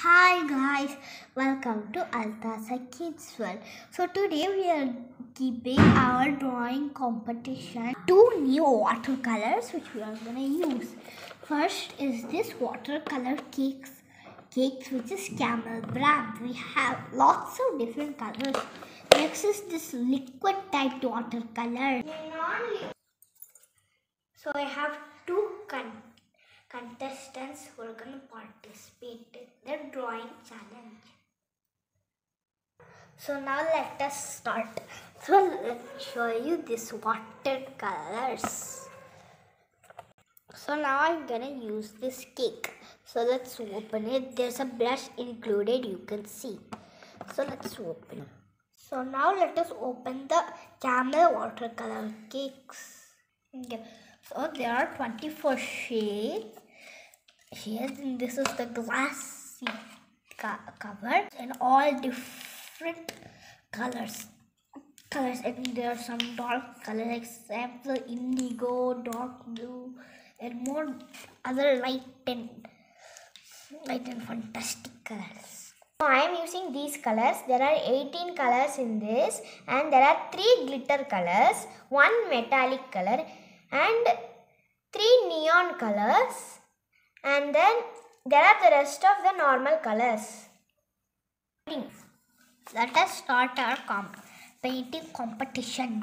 Hi guys, welcome to Altaazah Kids World. So today we are keeping our drawing competition. Two new watercolors which we are gonna use. First is this watercolor cakes, cakes which is camel brand. We have lots of different colors. Next is this liquid type watercolor. So I have two con- contestants who are gonna participate drawing challenge. So now let us start. So let me show you this watercolors. So now I'm gonna use this cake. So let's open it. There's a brush included, you can see. So let's open it. So now let us open the camel watercolor cakes. Okay. So there are 24 shades. Shades and this is the glassy co- cover and all different colors. Colors and there are some dark colors like sample indigo, dark blue, and more other light and light and fantastic colors. So I am using these colors. There are 18 colors in this and there are 3 glitter colors, 1 metallic color and 3 neon colors and then there are the rest of the normal colors. Let us start our com- painting competition.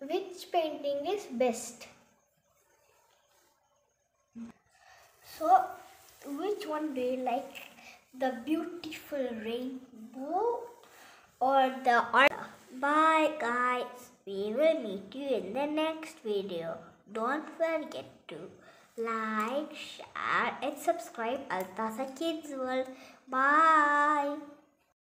Which painting is best? So, which one do you like? The beautiful rainbow or the art? Bye, guys. We will meet you in the next video. Don't forget to like, share, and subscribe Altaazah Kids World. Bye.